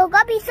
有个比赛